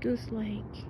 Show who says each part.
Speaker 1: Goose Lake.